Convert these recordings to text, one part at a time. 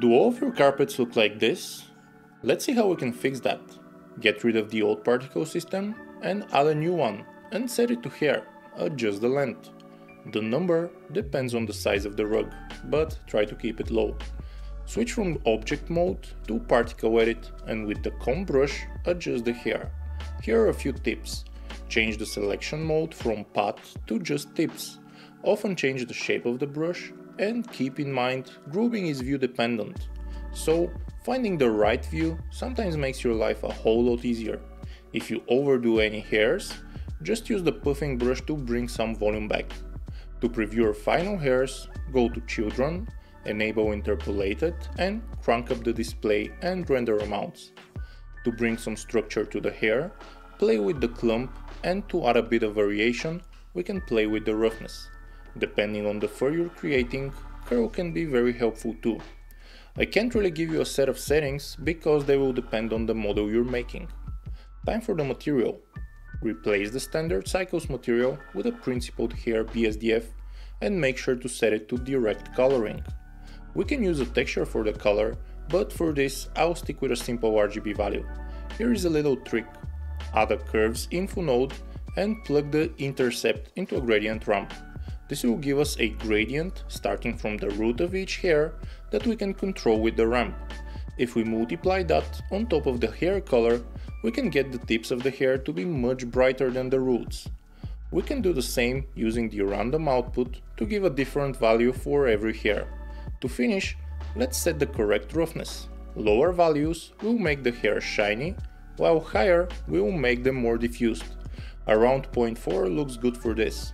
Do all of your carpets look like this? Let's see how we can fix that. Get rid of the old particle system and add a new one and set it to hair, adjust the length. The number depends on the size of the rug, but try to keep it low. Switch from object mode to particle edit and with the comb brush adjust the hair. Here are a few tips. Change the selection mode from path to just tips. Often change the shape of the brush and keep in mind grouping is view dependent. So finding the right view sometimes makes your life a whole lot easier. If you overdo any hairs, just use the puffing brush to bring some volume back. To preview your final hairs, go to Children, enable Interpolated and crank up the display and render amounts. To bring some structure to the hair, play with the clump and to add a bit of variation, we can play with the roughness. Depending on the fur you're creating, curl can be very helpful too. I can't really give you a set of settings because they will depend on the model you're making. Time for the material. Replace the standard Cycles material with a principled hair BSDF and make sure to set it to direct coloring. We can use a texture for the color, but for this I'll stick with a simple RGB value. Here is a little trick. Add a curves info node and plug the intercept into a gradient ramp. This will give us a gradient starting from the root of each hair that we can control with the ramp. If we multiply that on top of the hair color, we can get the tips of the hair to be much brighter than the roots. We can do the same using the random output to give a different value for every hair. To finish, let's set the correct roughness. Lower values will make the hair shiny, while higher will make them more diffused. Around 0.4 looks good for this.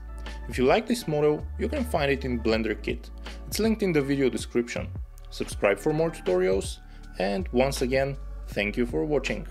If you like this model, you can find it in Blender Kit. It's linked in the video description. Subscribe for more tutorials, and once again, thank you for watching.